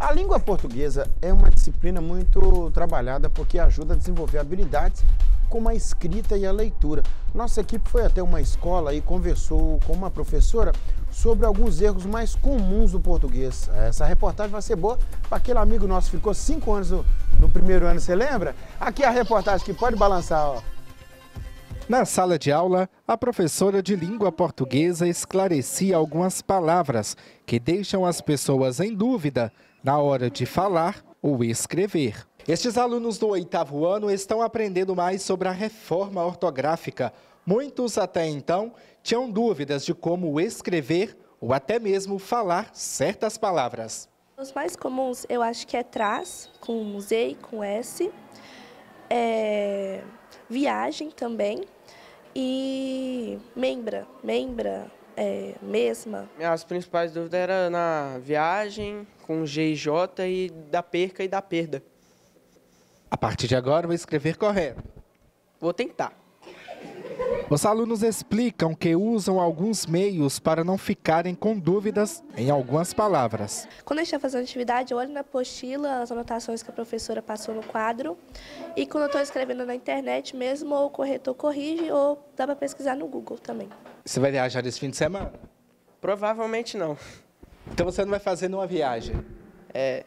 A língua portuguesa é uma disciplina muito trabalhada porque ajuda a desenvolver habilidades como a escrita e a leitura. Nossa equipe foi até uma escola e conversou com uma professora sobre alguns erros mais comuns do português. Essa reportagem vai ser boa para aquele amigo nosso que ficou cinco anos no, no primeiro ano, você lembra? Aqui a reportagem que pode balançar, ó. Na sala de aula, a professora de língua portuguesa esclarecia algumas palavras que deixam as pessoas em dúvida na hora de falar ou escrever. Estes alunos do oitavo ano estão aprendendo mais sobre a reforma ortográfica. Muitos até então tinham dúvidas de como escrever ou até mesmo falar certas palavras. Os mais comuns eu acho que é traz, com Z e com S, é, viagem também, e membra, membra, é, mesma. As principais dúvidas eram na viagem, com G e J, e da perca e da perda. A partir de agora, vou escrever correto. Vou tentar. Os alunos explicam que usam alguns meios para não ficarem com dúvidas em algumas palavras. Quando a gente está fazendo atividade, eu olho na apostila as anotações que a professora passou no quadro. E quando eu estou escrevendo na internet mesmo, ou o corretor corrige, ou dá para pesquisar no Google também. Você vai viajar esse fim de semana? Provavelmente não. Então você não vai fazer nenhuma viagem? É.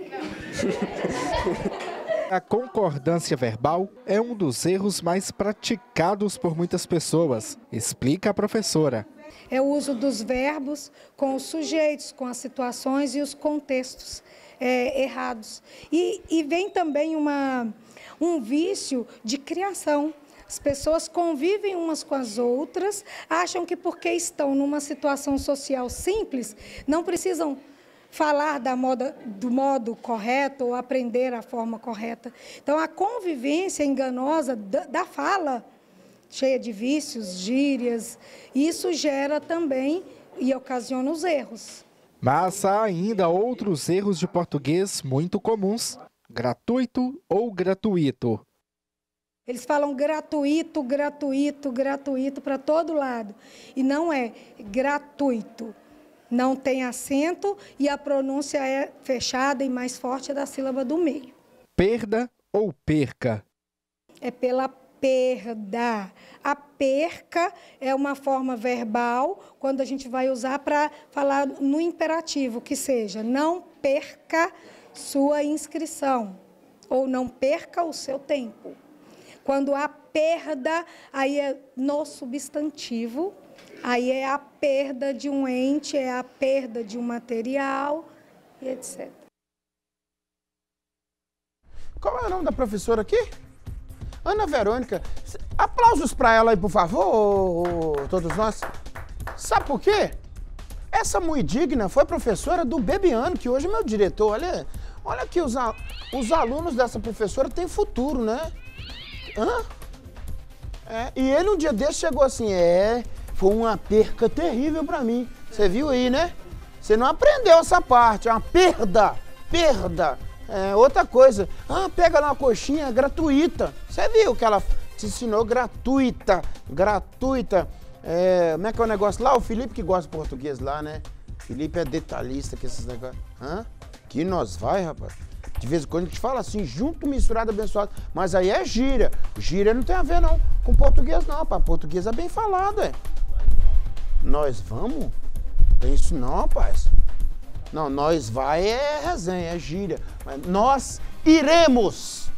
A concordância verbal é um dos erros mais praticados por muitas pessoas, explica a professora. É o uso dos verbos com os sujeitos, com as situações e os contextos é, errados. E, e vem também uma, um vício de criação. As pessoas convivem umas com as outras, acham que porque estão numa situação social simples, não precisam falar da moda, do modo correto ou aprender a forma correta. Então, a convivência enganosa da, da fala, cheia de vícios, gírias, isso gera também e ocasiona os erros. Mas há ainda outros erros de português muito comuns: gratuito ou gratuito. Eles falam gratuito, gratuito, gratuito para todo lado. E não é gratuito não tem acento e a pronúncia é fechada e mais forte da sílaba do meio. Perda ou perca? É pela perda. A perca é uma forma verbal quando a gente vai usar para falar no imperativo, que seja não perca sua inscrição ou não perca o seu tempo. Quando há perda, aí é no substantivo Aí é a perda de um ente, é a perda de um material e etc. Qual é o nome da professora aqui? Ana Verônica. Aplausos para ela aí, por favor, todos nós. Sabe por quê? Essa muito digna foi professora do Bebiano, que hoje é meu diretor. Olha, olha que os, os alunos dessa professora têm futuro, né? Hã? É, e ele um dia desse chegou assim, é, foi uma perca terrível para mim. Você viu aí, né? Você não aprendeu essa parte, é uma perda, perda. É, outra coisa, ah, pega lá uma coxinha gratuita. Você viu que ela te ensinou gratuita, gratuita. É, como é que é o negócio lá? O Felipe que gosta de português lá, né? Felipe é detalhista com esses negócios. Hã? Que nós vai, rapaz. De vez em quando a gente fala assim, junto, misturado, abençoado. Mas aí é gíria. Gíria não tem a ver, não, com português, não, rapaz. Português é bem falado, é. Nós vamos? Tem isso não, rapaz. Não, nós vai é resenha, é gíria. Mas nós iremos.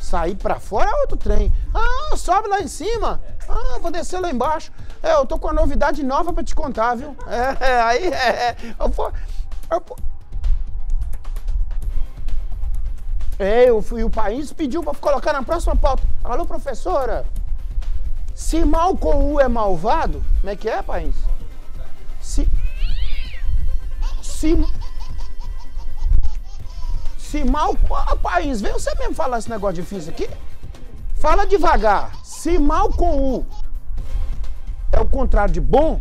Sair para fora é outro trem. Ah, sobe lá em cima. Ah, vou descer lá embaixo. É, eu tô com uma novidade nova para te contar, viu? É, é aí é. é. Eu vou, eu, é, eu fui, o país pediu para colocar na próxima pauta. Alô, professora? Se mal com U é malvado, como é que é, país? Se. Se. Se mal. Ah, país, vem você mesmo falar esse negócio difícil aqui. Fala devagar. Se mal com U é o contrário de bom,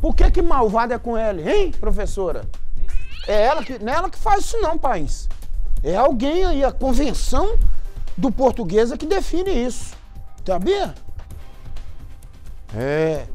por que que malvado é com L, hein, professora? É ela que, não é ela que faz isso não, país. É alguém aí, a convenção do português é que define isso. Sabia? É.